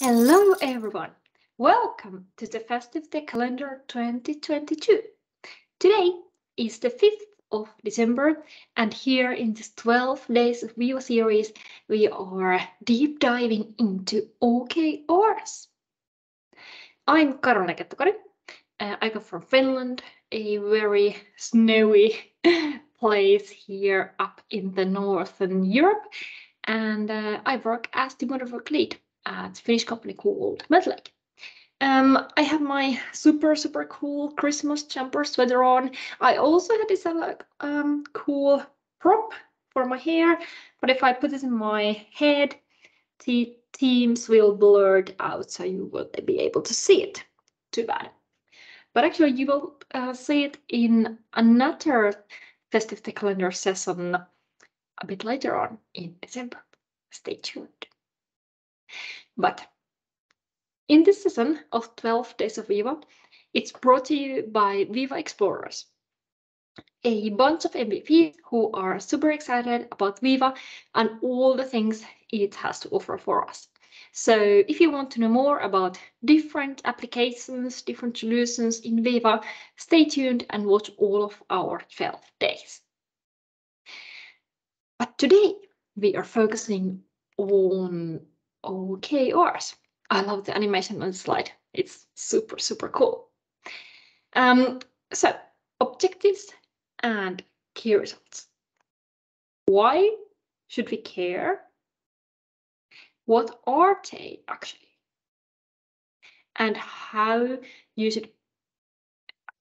Hello, everyone. Welcome to the Festive Tech Calendar 2022. Today is the 5th of December, and here in this 12 days Viva series, we are deep diving into OKRs. I'm Karoliina Kettukari. Uh, I come from Finland, a very snowy place here up in the northern Europe, and uh, I work as the work lead at Finnish company called Meltlake. Um, I have my super, super cool Christmas jumper sweater on. I also had this uh, um, cool prop for my hair, but if I put it in my head, the teams will blur out, so you won't be able to see it. Too bad. But actually, you will uh, see it in another festive calendar session a bit later on in December. Stay tuned. But in this season of 12 Days of Viva, it's brought to you by Viva Explorers, a bunch of MVPs who are super excited about Viva and all the things it has to offer for us. So if you want to know more about different applications, different solutions in Viva, stay tuned and watch all of our 12 days. But today we are focusing on OKRs. I love the animation on the slide. It's super, super cool. Um, so objectives and key results. Why should we care? What are they actually? And how you should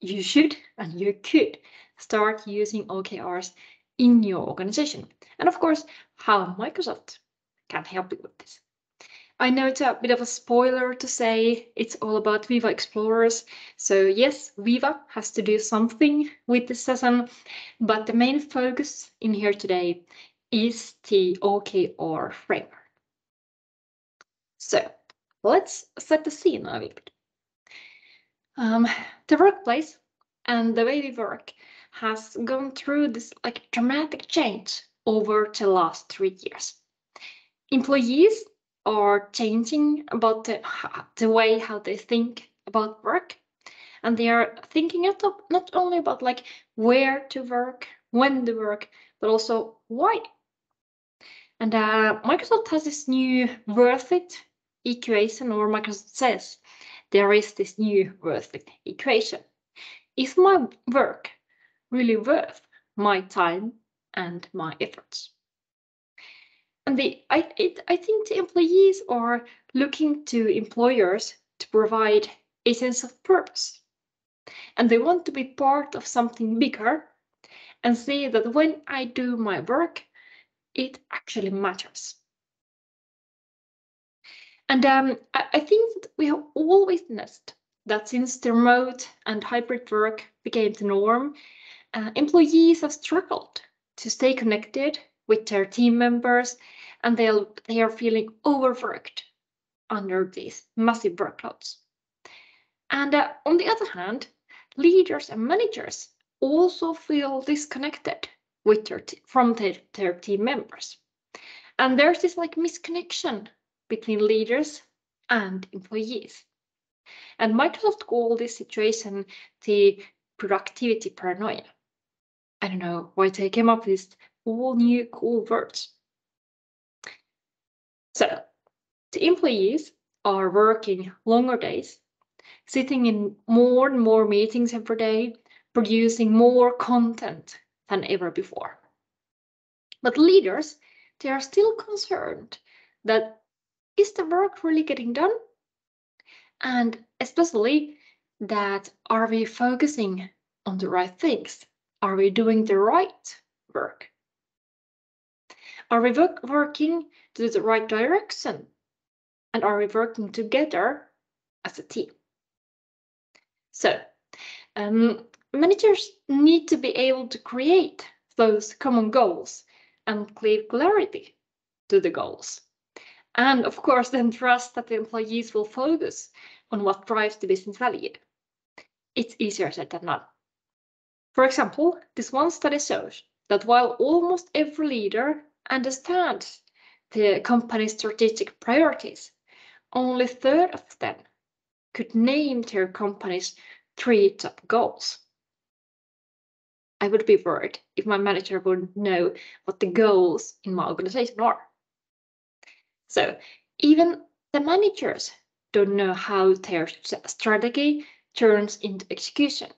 you should and you could start using OKRs in your organization. And of course, how Microsoft can help you with this. I know it's a bit of a spoiler to say it's all about Viva Explorers. So yes, Viva has to do something with this season, but the main focus in here today is the OKR framework. So let's set the scene a little bit. Um, the workplace and the way we work has gone through this like dramatic change over the last three years. Employees are changing about the, the way how they think about work. And they are thinking not only about like where to work when to work but also why. And uh, microsoft has this new worth it equation or microsoft says there is this new worth it equation. Is my work really worth my time and my efforts and the I it, I think the employees are looking to employers to provide a sense of purpose, and they want to be part of something bigger, and see that when I do my work, it actually matters. And um, I, I think that we have all witnessed that since the remote and hybrid work became the norm, uh, employees have struggled to stay connected with their team members and they'll, they are feeling overworked under these massive workloads. And uh, on the other hand, leaders and managers also feel disconnected with their from their, their team members. And there's this like misconnection between leaders and employees. And Microsoft called this situation the productivity paranoia. I don't know why they came up with all new cool words. So the employees are working longer days, sitting in more and more meetings every day, producing more content than ever before. But leaders, they are still concerned that is the work really getting done? And especially that are we focusing on the right things? Are we doing the right work? Are we work working to the right direction? And are we working together as a team? So um, managers need to be able to create those common goals and give clarity to the goals. And of course, then trust that the employees will focus on what drives the business value. It's easier said than done. For example, this one study shows that while almost every leader understands the company's strategic priorities, only third of them could name their company's three top goals. I would be worried if my manager wouldn't know what the goals in my organization are. So even the managers don't know how their strategy turns into execution.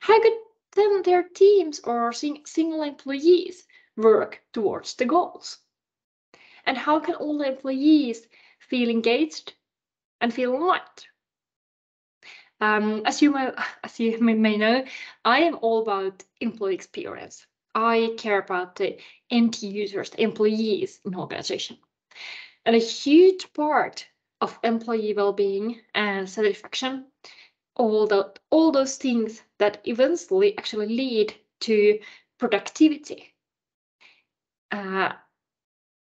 How could then their teams or single employees work towards the goals? And how can all the employees feel engaged and feel aligned? Um, as you may, as you may know, I am all about employee experience. I care about the end users, the employees in organization. And a huge part of employee well-being and satisfaction, all, the, all those things that eventually actually lead to productivity, uh,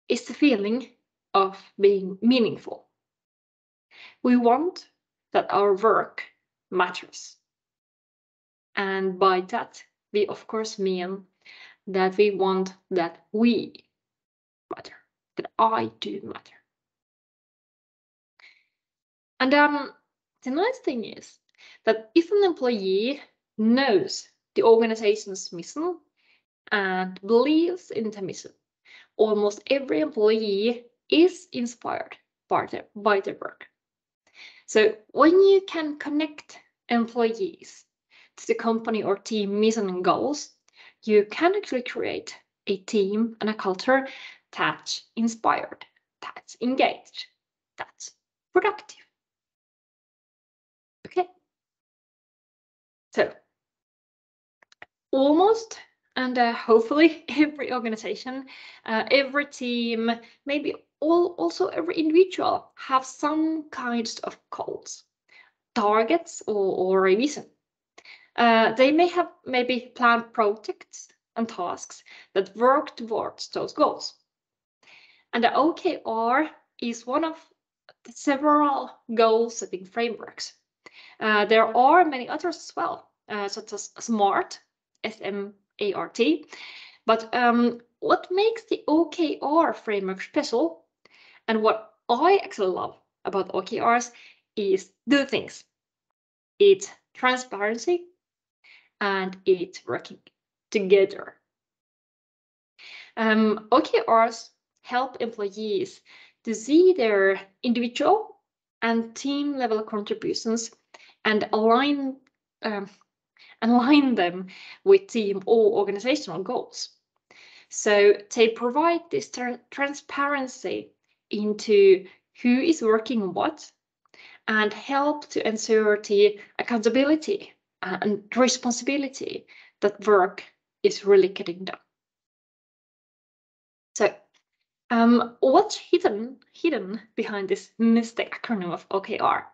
is the feeling of being meaningful. We want that our work matters. And by that, we of course mean that we want that we matter, that I do matter. And um, the nice thing is that if an employee knows the organization's mission and believes in the mission, almost every employee is inspired by their, by their work. So when you can connect employees to the company or team mission and goals, you can actually create a team and a culture that's inspired, that's engaged, that's productive. Okay. So almost and uh, hopefully every organization, uh, every team, maybe all, also every individual have some kinds of goals, targets or, or a vision. Uh, they may have maybe planned projects and tasks that work towards those goals. And the OKR is one of several goal setting frameworks. Uh, there are many others as well, uh, such as SMART, S-M-A-R-T. But um, what makes the OKR framework special and what I actually love about OKRs is two things. It's transparency and it's working together. Um, OKRs help employees to see their individual and team level contributions and align um, align them with team or organizational goals. So they provide this tra transparency into who is working what and help to ensure the accountability and responsibility that work is really getting done. So um, what's hidden, hidden behind this mystic acronym of OKR?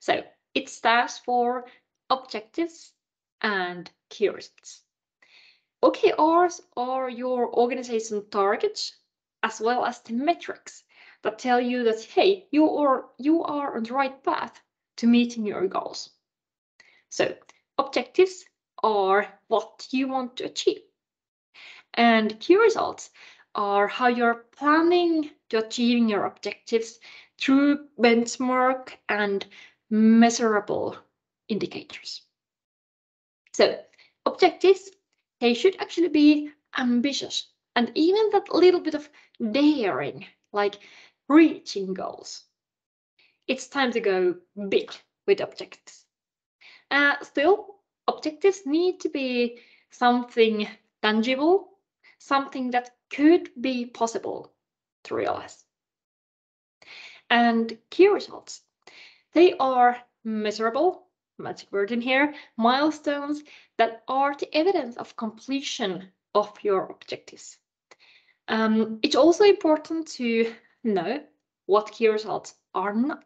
So it stands for objectives and key results. OKRs are your organization targets as well as the metrics that tell you that, hey, you are, you are on the right path to meeting your goals. So objectives are what you want to achieve. And key results are how you're planning to achieving your objectives through benchmark and measurable indicators. So objectives, they should actually be ambitious and even that little bit of daring, like reaching goals. It's time to go big with objectives. Uh, still, objectives need to be something tangible, something that could be possible to realize. And key results, they are measurable magic word in here, milestones that are the evidence of completion of your objectives. Um, it's also important to know what key results are not.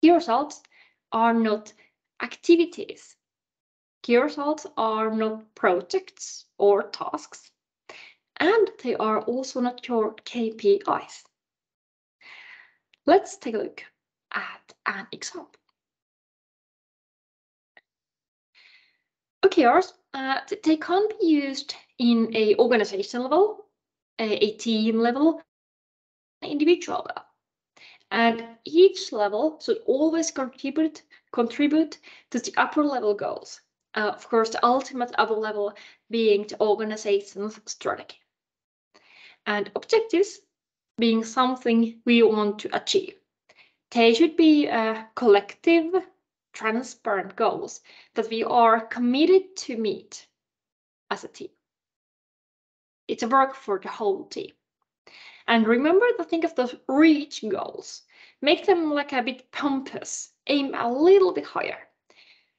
Key results are not activities. Key results are not projects or tasks, and they are also not your KPIs. Let's take a look at an example. OKRs, uh, they can't be used in a organization level, a, a team level, an individual level. And each level should always contribute contribute to the upper level goals. Uh, of course, the ultimate upper level being the organization's strategy. And objectives being something we want to achieve. They should be uh, collective, transparent goals that we are committed to meet as a team. It's a work for the whole team. And remember to think of those reach goals. Make them like a bit pompous, aim a little bit higher.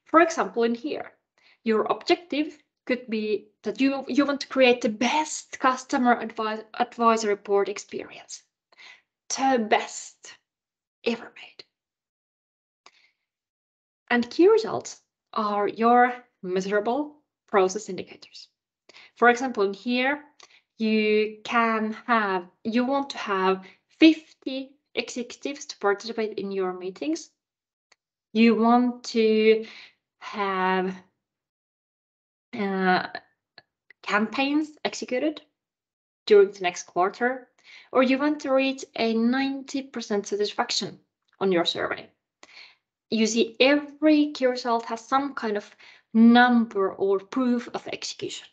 For example, in here, your objective could be that you, you want to create the best customer advice, advisory board experience. The best ever made. And key results are your measurable process indicators. For example, here, you can have, you want to have 50 executives to participate in your meetings. You want to have uh, campaigns executed during the next quarter, or you want to reach a 90% satisfaction on your survey. You see, every key result has some kind of number or proof of execution.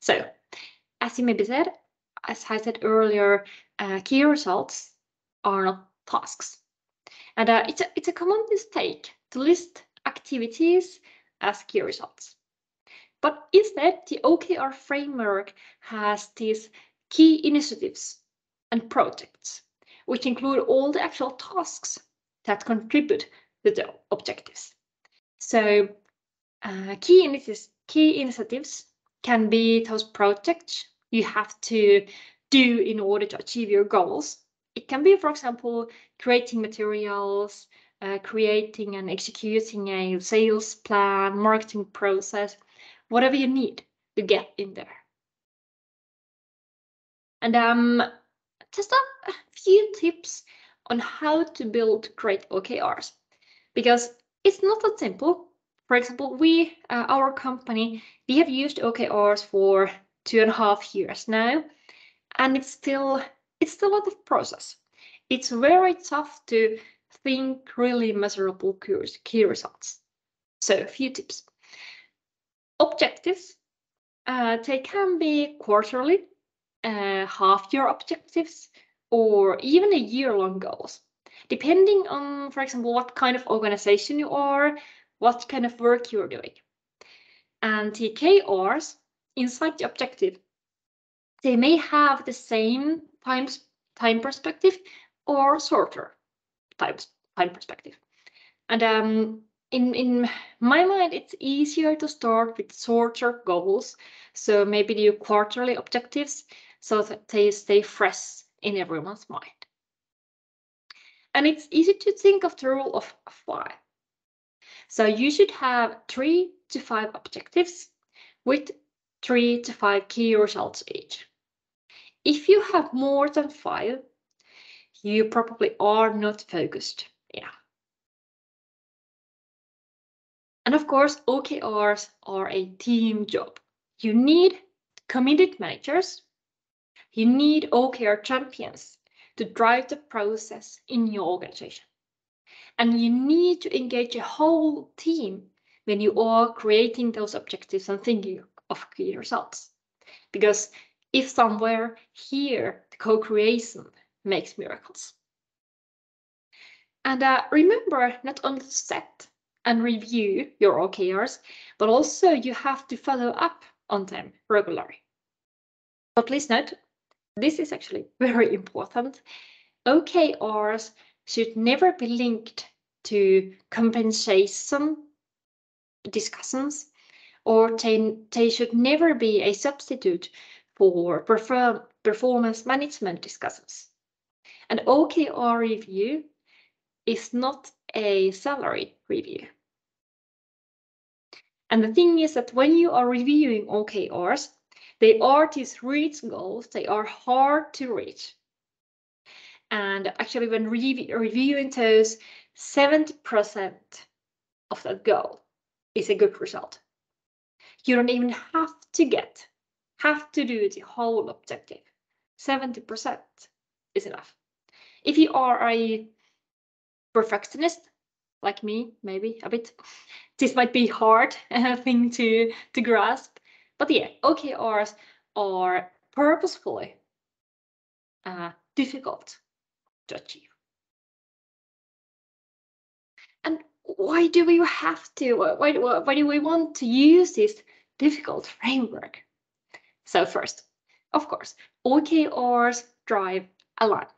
So as you may maybe said, as I said earlier, uh, key results are not tasks. And uh, it's, a, it's a common mistake to list activities as key results. But instead, the OKR framework has these key initiatives and projects, which include all the actual tasks that contribute to the objectives. So uh, key, initiatives, key initiatives can be those projects you have to do in order to achieve your goals. It can be, for example, creating materials, uh, creating and executing a sales plan, marketing process, whatever you need to get in there. And um, just a few tips on how to build great OKRs, because it's not that simple. For example, we, uh, our company, we have used OKRs for two and a half years now, and it's still it's still a lot of process. It's very tough to think really measurable key results. So a few tips. Objectives, uh, they can be quarterly, uh, half-year objectives, or even a year-long goals, depending on, for example, what kind of organization you are, what kind of work you're doing. And TKRs inside the objective, they may have the same time, time perspective or shorter time, time perspective. And um, in, in my mind, it's easier to start with shorter goals. So maybe do quarterly objectives so that they stay fresh in everyone's mind. And it's easy to think of the rule of five. So you should have three to five objectives with three to five key results each. If you have more than five, you probably are not focused enough. And of course, OKRs are a team job. You need committed managers. You need OKR champions to drive the process in your organization. And you need to engage a whole team when you are creating those objectives and thinking of key results. Because if somewhere here, the co-creation makes miracles. And uh, remember not only to set and review your OKRs, but also you have to follow up on them regularly. But please note, this is actually very important. OKRs should never be linked to compensation discussions or they, they should never be a substitute for perform, performance management discussions. An OKR review is not a salary review. And the thing is that when you are reviewing OKRs, they are these reach goals, they are hard to reach. And actually, when re reviewing those, 70% of that goal is a good result. You don't even have to get, have to do the whole objective. 70% is enough. if you are a perfectionist like me, maybe a bit, this might be hard thing to to grasp. But yeah, OKRs are purposefully uh, difficult to achieve. And why do we have to? Why, why do we want to use this difficult framework? So first, of course, OKRs drive alignment.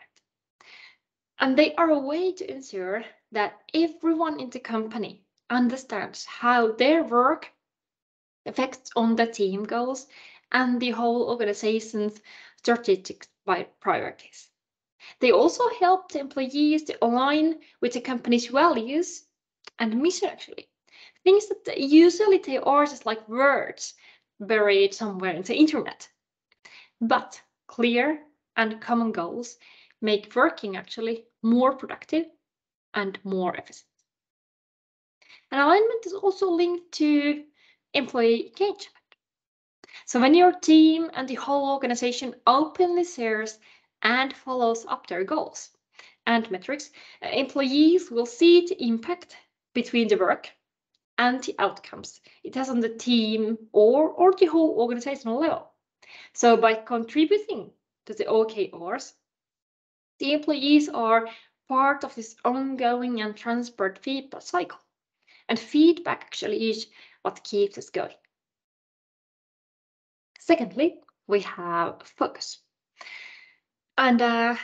And they are a way to ensure that everyone in the company understands how their work affects on the team goals and the whole organization's strategic priorities. They also help the employees to align with the company's values and mission, actually. Things that usually they are just like words buried somewhere in the internet. But clear and common goals make working actually more productive and more efficient. And alignment is also linked to employee engagement. So when your team and the whole organization openly shares and follows up their goals and metrics, uh, employees will see the impact between the work and the outcomes it has on the team or, or the whole organizational level. So by contributing to the OKRs, the employees are part of this ongoing and transparent feedback cycle. And feedback actually is what keeps us going. Secondly, we have focus. And uh,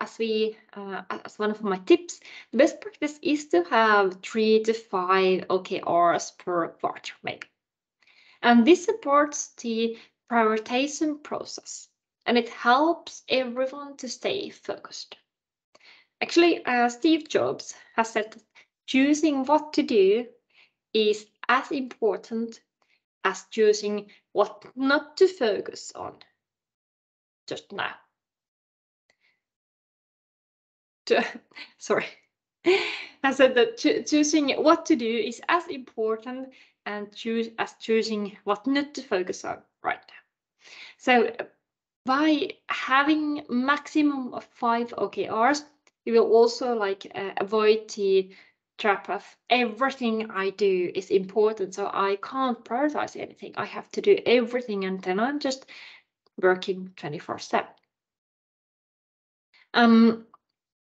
as we, uh, as one of my tips, the best practice is to have three to five OKRs per quarter, maybe. And this supports the prioritization process and it helps everyone to stay focused. Actually, uh, Steve Jobs has said choosing what to do is as important as choosing what not to focus on just now. Sorry. I said that cho choosing what to do is as important and choose as choosing what not to focus on right now. So by having maximum of five OKRs, you will also like uh, avoid the trap of everything I do is important, so I can't prioritize anything. I have to do everything, and then I'm just working 24 7. Um,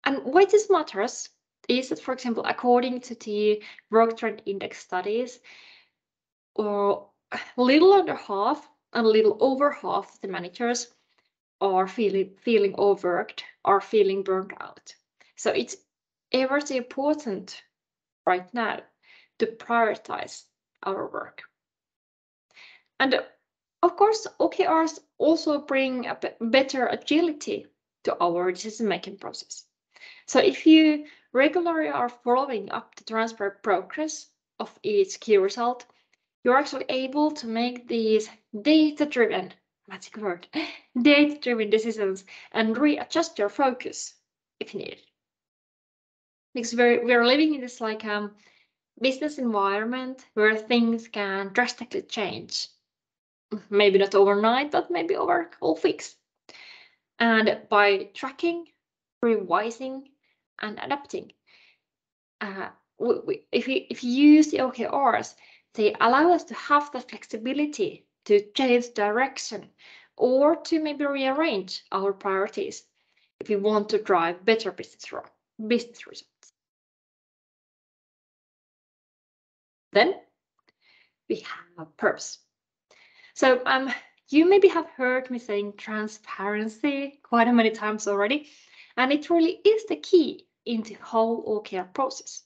and why this matters is that, for example, according to the Work Trend Index studies, or little under half and a little over half of the managers are feeling feeling overworked or feeling burned out. So it's ever important right now to prioritize our work. And of course, OKRs also bring a better agility to our decision-making process. So if you regularly are following up the transfer progress of each key result, you're actually able to make these data-driven magic word, data-driven decisions and readjust your focus if needed. Because we're, we're living in this like um, business environment where things can drastically change. Maybe not overnight, but maybe over a whole weeks. And by tracking, revising, and adapting, uh, we, we, if, we, if you use the OKRs, they allow us to have the flexibility to change direction or to maybe rearrange our priorities if we want to drive better business, business results. Then we have purpose. So um, you maybe have heard me saying transparency quite a many times already, and it really is the key in the whole OKR process.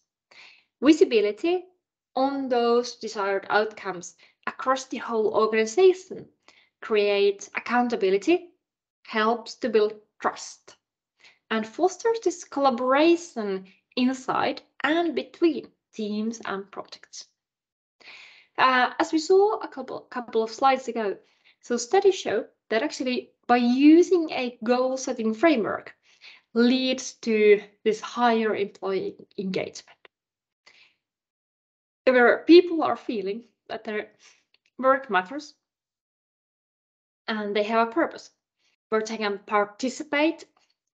Visibility on those desired outcomes across the whole organization creates accountability, helps to build trust, and fosters this collaboration inside and between teams and projects. Uh, as we saw a couple, couple of slides ago, so studies show that actually by using a goal setting framework leads to this higher employee engagement. Where people are feeling that their work matters and they have a purpose where they can participate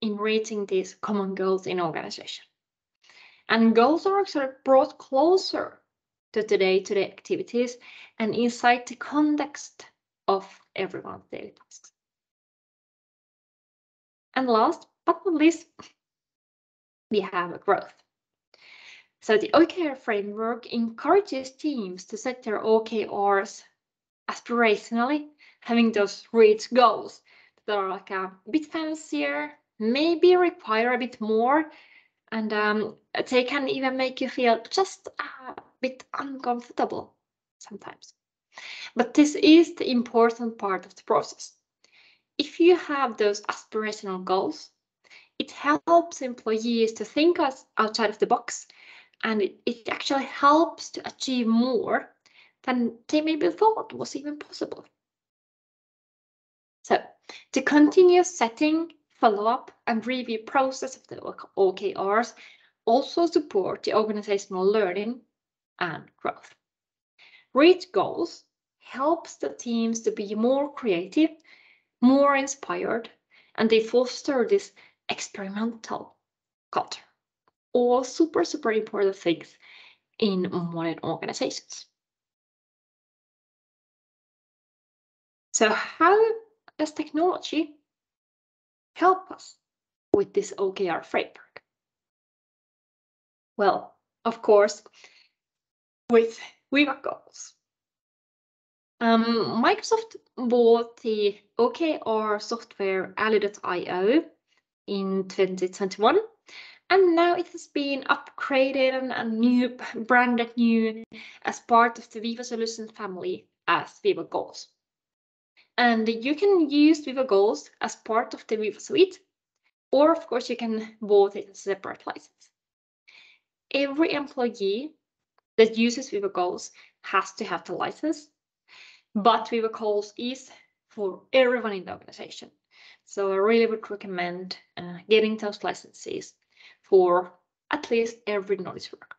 in reaching these common goals in organization. And goals are actually brought closer to the day-to-day -day activities and inside the context of everyone's daily tasks. And last but not least, we have a growth. So the OKR framework encourages teams to set their OKRs aspirationally, having those reach goals that are like a bit fancier, maybe require a bit more, and um, they can even make you feel just a bit uncomfortable sometimes. But this is the important part of the process. If you have those aspirational goals, it helps employees to think outside of the box and it, actually helps to achieve more than they maybe thought was even possible. So the continuous setting, follow-up and review process of the OKRs also support the organizational learning and growth. Reach goals helps the teams to be more creative, more inspired, and they foster this experimental culture. All super, super important things in modern organizations. So how does technology help us with this OKR framework? Well, of course, with Viva Goals. Um, Microsoft bought the OKR software Ally.io in 2021, and now it has been upgraded and, and new, branded new as part of the Viva solution family as Viva Goals. And you can use Viva Goals as part of the Viva Suite, or of course you can bought it as a separate license. Every employee that uses Viva Goals has to have the license, but Viva Goals is for everyone in the organization. So I really would recommend uh, getting those licenses for at least every knowledge worker.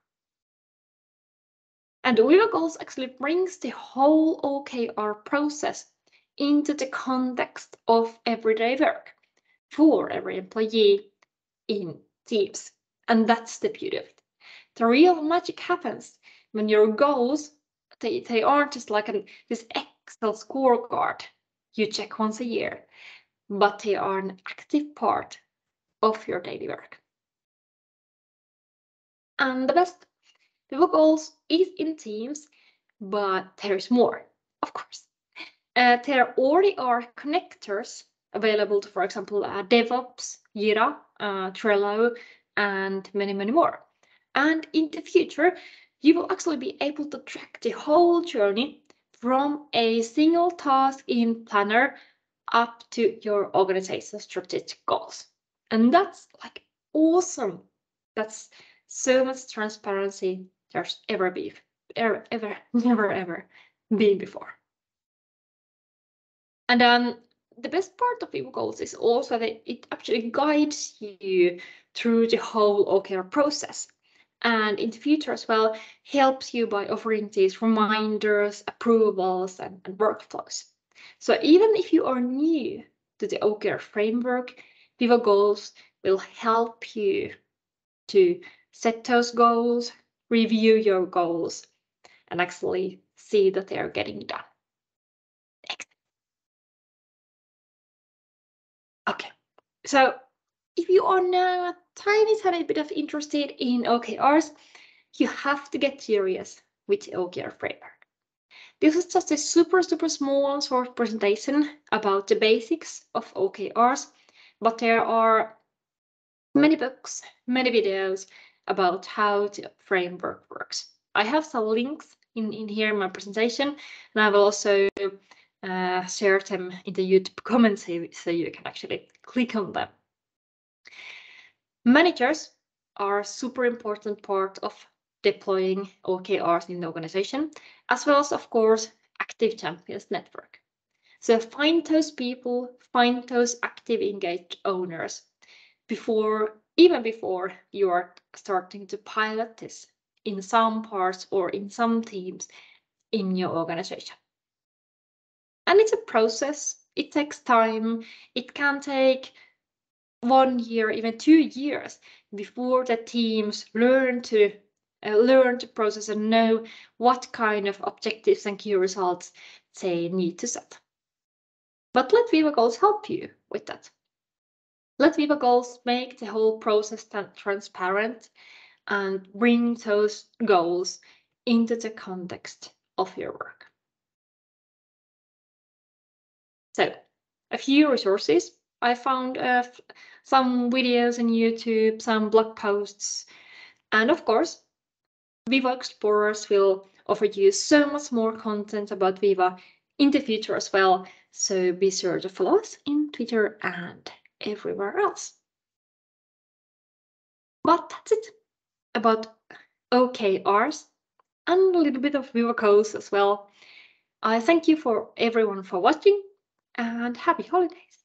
And Viva Goals actually brings the whole OKR process into the context of everyday work for every employee in Teams. And that's the beauty of it. The real magic happens when your goals, they, they aren't just like an, this Excel scorecard you check once a year, but they are an active part of your daily work. And the best Viva Goals is in Teams, but there is more, of course. Uh, there already are connectors available to, for example, uh, DevOps, Jira, uh, Trello, and many, many more. And in the future, you will actually be able to track the whole journey from a single task in Planner up to your organization's strategic goals. And that's like awesome. That's so much transparency there's ever been, ever, ever, never, ever been before. And um, the best part of Viva Goals is also that it actually guides you through the whole OKR process. And in the future as well, helps you by offering these reminders, approvals, and, and workflows. So even if you are new to the OKR framework, Viva Goals will help you to set those goals, review your goals, and actually see that they are getting done. Okay, so if you are now tiny, tiny bit of interested in OKRs, you have to get serious with the OKR framework. This is just a super, super small short presentation about the basics of OKRs, but there are many books, many videos about how the framework works. I have some links in, in here in my presentation, and I will also uh, share them in the YouTube comments so you can actually click on them. Managers are a super important part of deploying OKRs in the organization, as well as, of course, active champions network. So find those people, find those active engaged owners before, even before you are starting to pilot this in some parts or in some teams in your organization. And it's a process. It takes time. It can take one year, even two years before the teams learn to uh, learn to process and know what kind of objectives and key results they need to set. But let Viva Goals help you with that. Let Viva Goals make the whole process transparent and bring those goals into the context of your work. So, a few resources. I found some videos on YouTube, some blog posts, and of course, Viva Explorers will offer you so much more content about Viva in the future as well. So be sure to follow us in Twitter and everywhere else. But that's it about OKRs and a little bit of Viva Goals as well. I thank you for everyone for watching and happy holidays.